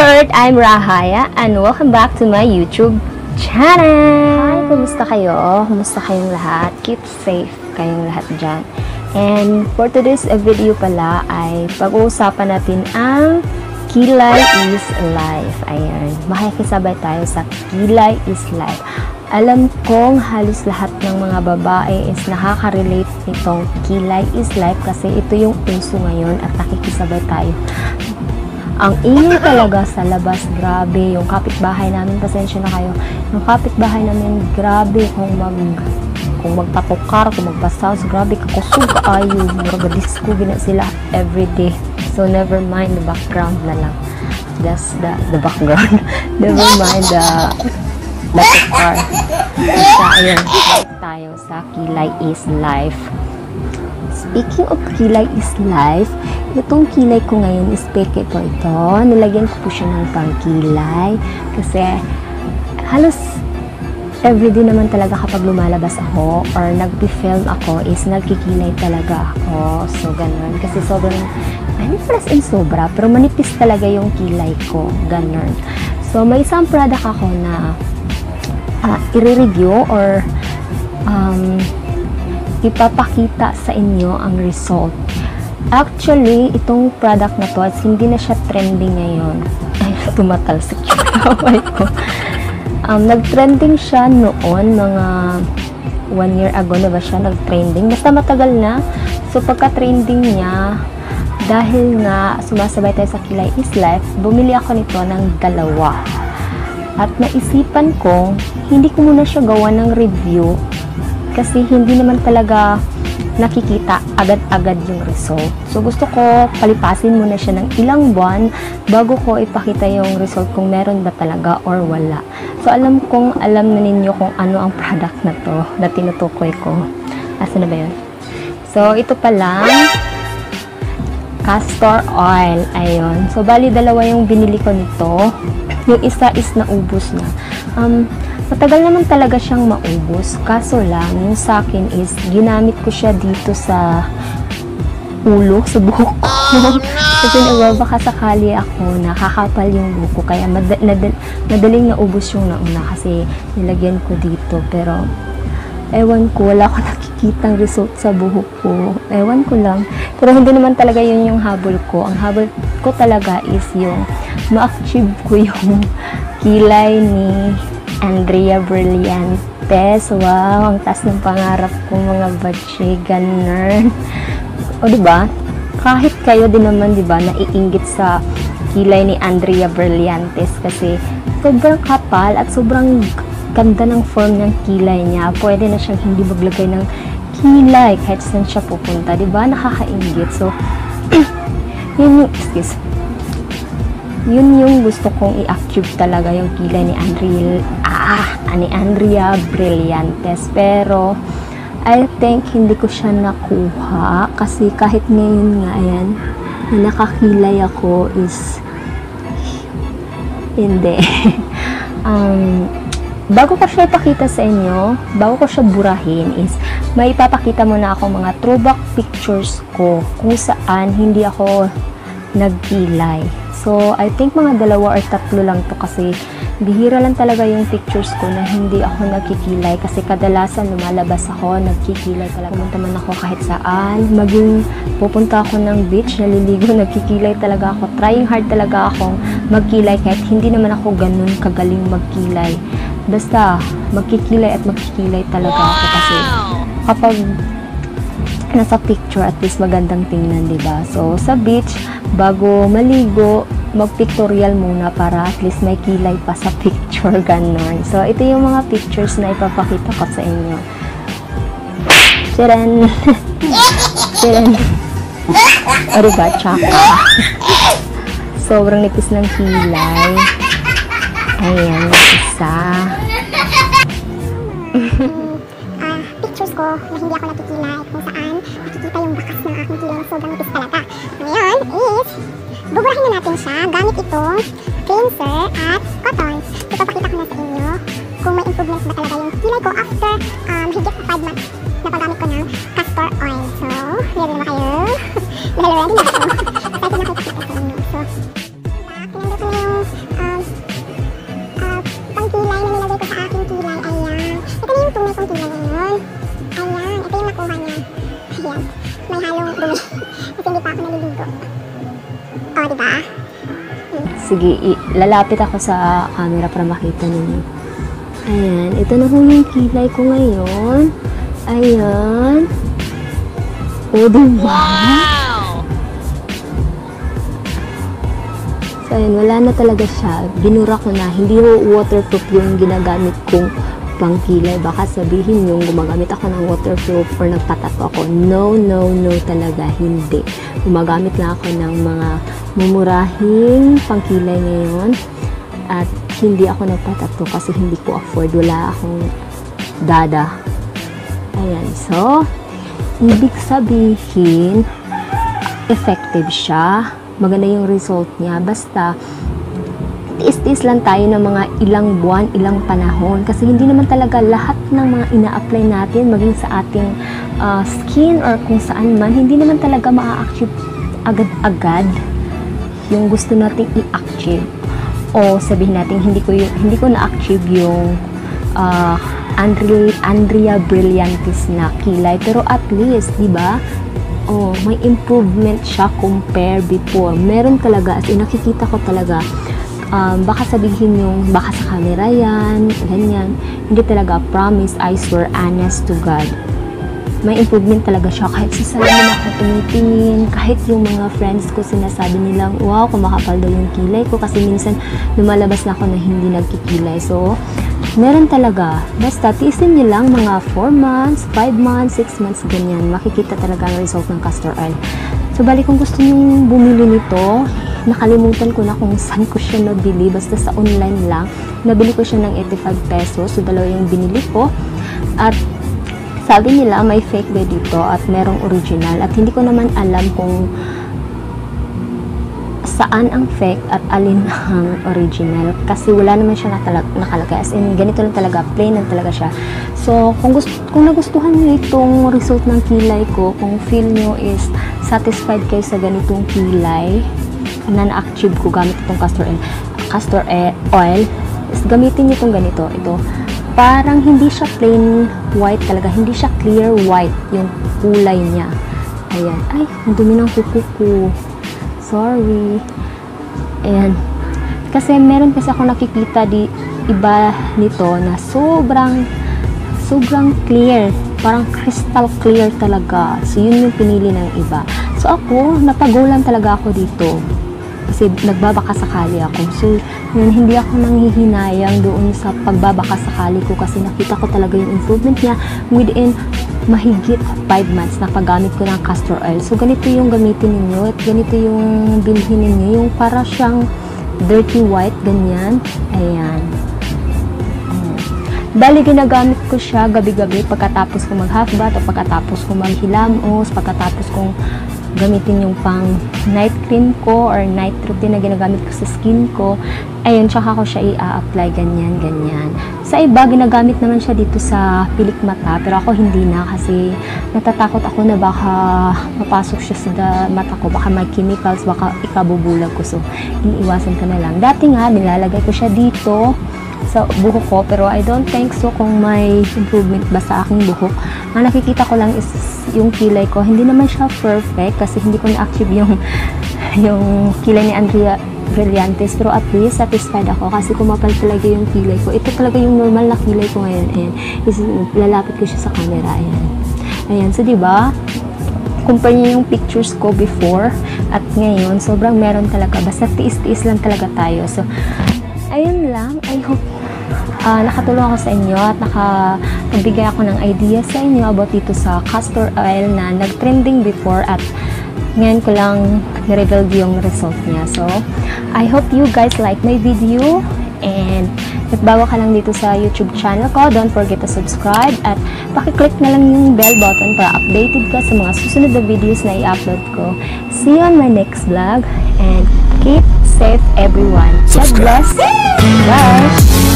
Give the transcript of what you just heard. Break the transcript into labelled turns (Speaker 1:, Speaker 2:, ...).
Speaker 1: Earth! I'm Rahaya and welcome back to my YouTube channel! Hi! Kumusta kayo? Kumusta kayong lahat? Keep safe kayong lahat dyan. And for today's video pala ay pag-uusapan natin ang Kilay is Life. Ayan. Makikisabay tayo sa Kilay is Life. Alam kong halos lahat ng mga babae is nakaka-relate nitong Kilay is Life kasi ito yung uso ngayon at nakikisabay tayo ang ingay talaga sa labas, grabe. Yung kapitbahay namin, pasensya na kayo. Yung kapitbahay namin, grabe kung mag kung magpatukar, kung magpasounds, grabe kakusog kaayo. Muraga disco gina sila everyday. So never mind the background na lang. Just the, the background. never mind the the tukar. Basta ayun, tayo sa Kilay is Life. Speaking of Kilay is Life, itong kilay ko ngayon is peke po ito. Nilagyan ko po siya ng pangkilay kasi halos everyday naman talaga kapag lumalabas ako or nag-film ako is nagkikilay talaga ako. So, ganun. Kasi sobrang, plus in sobra, pero manipis talaga yung kilay ko. Ganun. So, may isang product ako na uh, i-review or um, ipapakita sa inyo ang result. Actually, itong product na to, hindi na siya trending ngayon. Ay, tumatalsik yung kaway ko. Um, nag-trending siya noon, mga one year ago na ba siya nag-trending. Basta matagal na. So, pagka-trending niya, dahil nga sumasabay tayo sa Kilay is Life, bumili ako nito ng dalawa. At naisipan ko, hindi ko muna siya gawa ng review kasi hindi naman talaga nakikita agad-agad yung result. So, gusto ko palipasin muna siya ng ilang buwan bago ko ipakita yung result kung meron ba talaga or wala. So, alam kong alam na ninyo kung ano ang product na to na tinutukoy ko. Asa na ba yun? So, ito pa lang castor oil. Ayun. So, bali dalawa yung binili ko nito. Yung isa is naubos na. Um, matagal naman talaga siyang maubos. Kaso lang, yung sa akin is, ginamit ko siya dito sa ulo, sa buhok ko. Oh, no! Kasi nagbabaka sakali ako, nakakapal yung buhok ko. Kaya mad nadal madaling naubos yung nauna kasi nilagyan ko dito. Pero, ewan ko, wala ko nakikitang result sa buhok ko. Ewan ko lang. Pero hindi naman talaga yun yung habol ko. Ang habol ko talaga is yung ma-achieve ko yung kilay ni Andrea Brillantes. Wow, ang tas ng pangarap ko mga bache, ganun. O, di ba? Kahit kayo din naman, di ba, naiingit sa kilay ni Andrea Brillantes kasi sobrang kapal at sobrang ganda ng form ng kilay niya. Pwede na siyang hindi maglagay ng kilay kahit saan siya pupunta. Ba? Nakakaingit. So, yun yung, excuse yun yung gusto kong i-achieve talaga yung kilay ni Andrea ah, ni Andrea Brillantes. Pero I think hindi ko siya nakuha kasi kahit ngayon nga ayan na nakakilay ako is hindi. Um, bago ko siya ipakita sa inyo bago ko siya burahin is may ipapakita muna ako mga throwback pictures ko kung saan hindi ako nagkilay So, I think mga dalawa or tatlo lang to kasi bihira lang talaga yung pictures ko na hindi ako nagkikilay kasi kadalasan lumalabas ako, nagkikilay talaga. Pumunta man ako kahit saan, maging pupunta ako ng beach, naliligo, nagkikilay talaga ako. Trying hard talaga akong magkilay kahit hindi naman ako ganun kagaling magkilay. Basta, magkikilay at magkikilay talaga ako kasi kapag nasa picture at least magandang tingnan, 'di ba? So sa beach, bago maligo, mag-pictorial muna para at least may kilay pa sa picture ganon. So ito yung mga pictures na ipapakita ko sa inyo. Tiran. Tiran. O diba, tsaka. Sobrang nipis ng kilay. Ayan, isa.
Speaker 2: ko na hindi ako nakikilay kung saan nakikita yung bakas ng aking kilay. So, ganito talaga. Ngayon is, buburahin na natin siya gamit itong cleanser at cotton. Ipapakita ko na sa inyo kung may improvement ba talaga yung kilay ko after um, higit sa 5 months na paggamit ko ng castor oil. So, meron na kayo. Lalawayan din ako. Excited na kayo sa inyo. So, pinando ko na yung um, uh, pangkilay na nilagay ko sa aking kilay. Ayan. Ito na yung tunay kong kilay ngayon may halong dumi. Kasi hindi pa ako naliligo. O, diba?
Speaker 1: Sige, i- lalapit ako sa camera para makita ninyo. Ayan, ito na po yung kilay ko ngayon. Ayan. O, diba? So, ayun, wala na talaga siya. Binura ko na. Hindi ho waterproof yung ginagamit kong pangkilay. Baka sabihin yung gumagamit ako ng waterproof or nagpatato ako. No, no, no talaga. Hindi. Gumagamit lang ako ng mga mumurahing pangkilay ngayon. At hindi ako nagpatato kasi hindi ko afford. Wala akong dada. Ayan. So, ibig sabihin, effective siya. Maganda yung result niya. Basta, tiis-tiis lang tayo ng mga ilang buwan, ilang panahon. Kasi hindi naman talaga lahat ng mga ina-apply natin, maging sa ating uh, skin or kung saan man, hindi naman talaga maa-achieve agad-agad yung gusto nating i-achieve. O sabihin natin, hindi ko, hindi ko na-achieve yung uh, Andrea, Andrea Brillantis na kilay. Pero at least, di ba, oh, may improvement siya compare before. Meron talaga, as in, nakikita ko talaga, um, baka sabihin yung, baka sa camera yan, ganyan. Hindi talaga, promise, I swear, honest to God. May improvement talaga siya. Kahit sa salamin ako tumitingin, kahit yung mga friends ko sinasabi nilang, wow, kumakapal daw yung kilay ko. Kasi minsan, lumalabas na ako na hindi nagkikilay. So, meron talaga. Basta, tiisin niyo lang mga 4 months, 5 months, 6 months, ganyan. Makikita talaga ang result ng castor oil. So, bali kung gusto niyo bumili nito, nakalimutan ko na kung saan ko siya nabili. Basta sa online lang. Nabili ko siya ng 85 pesos. So, dalawa yung binili ko. At sabi nila may fake day dito at merong original. At hindi ko naman alam kung saan ang fake at alin ang original kasi wala naman siya nakalagay as in ganito lang talaga plain lang talaga siya so kung gusto kung nagustuhan niyo itong result ng kilay ko kung feel niyo is satisfied kayo sa ganitong kilay na na-achieve ko gamit itong castor oil castor e- oil is gamitin niyo itong ganito ito parang hindi siya plain white talaga hindi siya clear white yung kulay niya ayan ay ang dumi ng kuko ko sorry. Ayan. Kasi meron kasi ako nakikita di iba nito na sobrang sobrang clear. Parang crystal clear talaga. So, yun yung pinili ng iba. So, ako, napagulan talaga ako dito. Kasi nagbabaka ako. So, yun, hindi ako nanghihinayang doon sa pagbabaka sakali ko kasi nakita ko talaga yung improvement niya within mahigit 5 months na paggamit ko ng castor oil. So, ganito yung gamitin ninyo at ganito yung bilhin ninyo. Yung para siyang dirty white, ganyan. Ayan. Bali, ginagamit ko siya gabi-gabi pagkatapos ko mag-half bath o pagkatapos ko maghilamos, pagkatapos kong gamitin yung pang night cream ko or night routine na ginagamit ko sa skin ko. Ayun, tsaka ko siya i-apply ganyan, ganyan. Sa iba, ginagamit naman siya dito sa pilik mata, pero ako hindi na kasi natatakot ako na baka mapasok siya sa mata ko, baka may chemicals, baka ikabubulag ko. So, iniiwasan ko na lang. Dati nga, nilalagay ko siya dito sa buhok ko pero I don't think so kung may improvement ba sa aking buhok. Ang nakikita ko lang is yung kilay ko hindi naman siya perfect kasi hindi ko na-achieve yung yung kilay ni Andrea Brillantes. Pero at least satisfied ako kasi kumapal talaga yung kilay ko. Ito talaga yung normal na kilay ko ngayon ayan is, lalapit ko siya sa camera ayan. Ayan so diba compare niyo yung pictures ko before at ngayon sobrang meron talaga. Basta tiis-tiis lang talaga tayo. So ayun lang. I hope uh, nakatulong ako sa inyo at nakapagbigay ako ng idea sa inyo about dito sa castor oil na nag-trending before at ngayon ko lang ni-reveal yung result niya. So, I hope you guys like my video and if bago ka lang dito sa YouTube channel ko, don't forget to subscribe at pakiclick na lang yung bell button para updated ka sa mga susunod na videos na i-upload ko. See you on my next vlog and keep safe everyone. God bless. Bye!